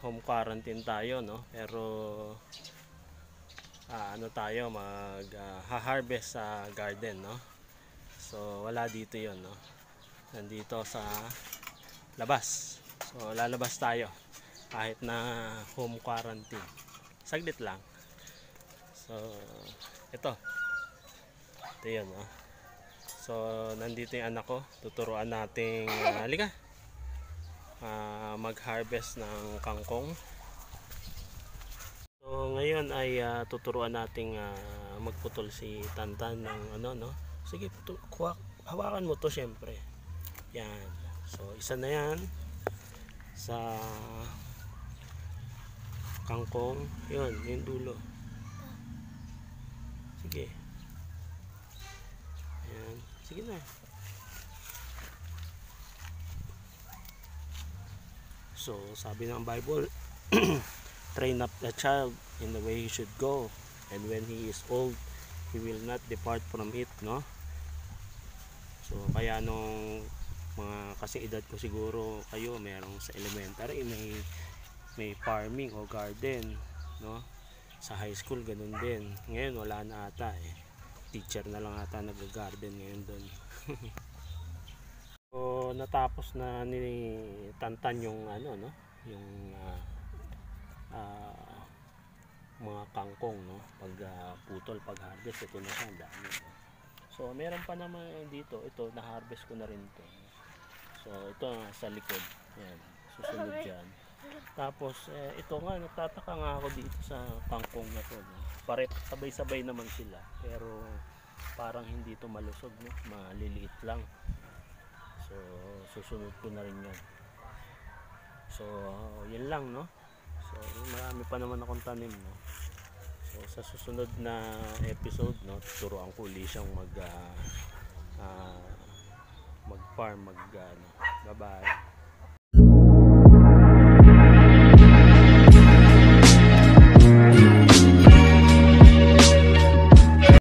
home quarantine tayo no? Pero ah, ano tayo mag ah, ha-harvest sa garden no? So wala dito yon no? Nandito sa labas. So lalabas tayo kahit na home quarantine. Saglit lang. So ito ito yun no? So nandito yung anak ko. Tuturuan nating uh, ah, mag-harvest ng kangkong So ngayon ay ah, tuturuan nating ah, magputol si Tantan ng ano no. Sige, hawakan mo to syempre. Yan. So isa na yan sa kangkong. Yun, yung dulo. Sige. Yan. Sige na. So, sabi ng Bible, train up the child in the way he should go. And when he is old he will not depart from it no? So kaya nung mga kasi edad ko siguro kayo merong sa elementary may may farming o garden no? Sa high school ganun din. Ngayon wala na ata eh. Teacher na lang ata nag-garden ngayon doon so natapos na ni Tantan yung ano no? Yung ah, ah, mga kangkong no? Pag ah, putol pag harvest ito na siya dami no? so meron pa naman dito ito na harvest ko na rin to. So ito nga sa likod. Yan susunod dyan. Tapos eh, ito nga nagtataka nga ako dito sa kangkong na to no? pare sabay sabay naman sila pero parang hindi to malusog no? Maliliit lang so susunod ko na rin yan so yun lang no So, marami pa naman akong tanim, no. So, sa susunod na episode, no, tuturuan ko uli siyang mag ah, ah, mag-farm, mag ano. Bye-bye.